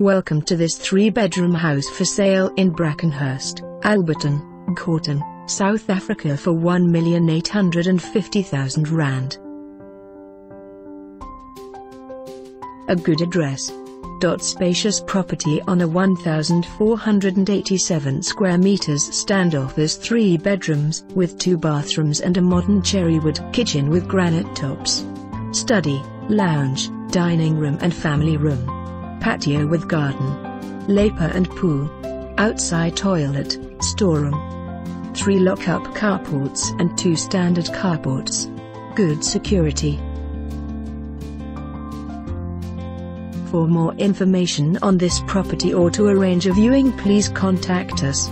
Welcome to this three-bedroom house for sale in Brackenhurst, Alberton, Gauteng, South Africa for R1,850,000 Rand. A good address. Dot spacious property on a 1,487 square meters stand offers three bedrooms with two bathrooms and a modern cherrywood kitchen with granite tops. Study, lounge, dining room and family room patio with garden, lapa and pool, outside toilet, storeroom, three lock-up carports and two standard carports. Good security. For more information on this property or to arrange a viewing please contact us.